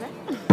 herhalde.